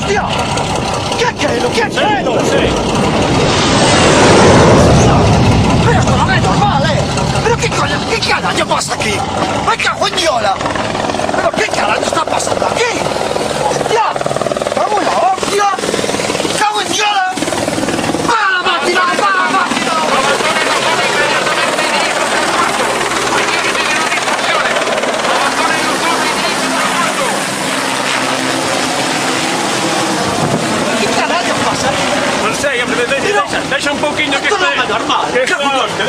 Ostia! Che credo? Che credo? Sì, sì. Questo non è normale! Però che cosa? Che cazzo basta qui? Ma cavolo, cazzo passa? Non sei, lascia, lascia un pochino che Questo non è stai... normale! Che Cagognola! forte,